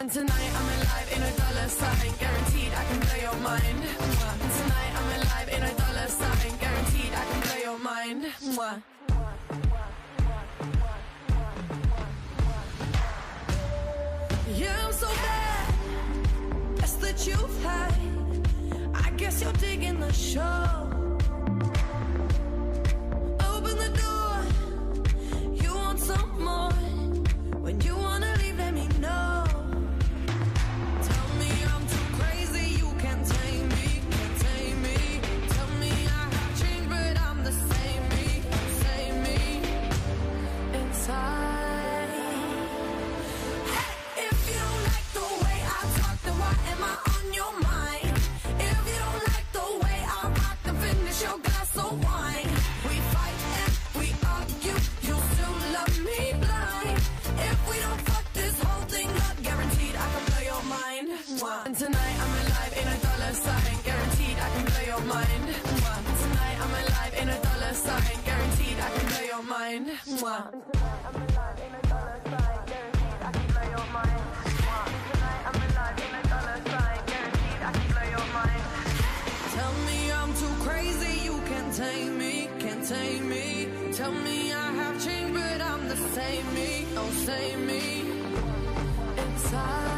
And tonight I'm alive in a dollar sign, guaranteed I can blow your mind. And tonight I'm alive in a dollar sign, guaranteed I can blow your mind. Yeah, I'm so bad. That's the truth. Hide. I guess you're digging the show. Mwah. And tonight I'm alive in a dollar sign, guaranteed I can blow your mind. Mwah. And tonight I'm alive in a dollar sign, guaranteed I can blow your mind. Mwah. Tell me I'm too crazy, you can't tame me, can't tame me. Tell me I have changed, but I'm the same me, oh same me. Inside.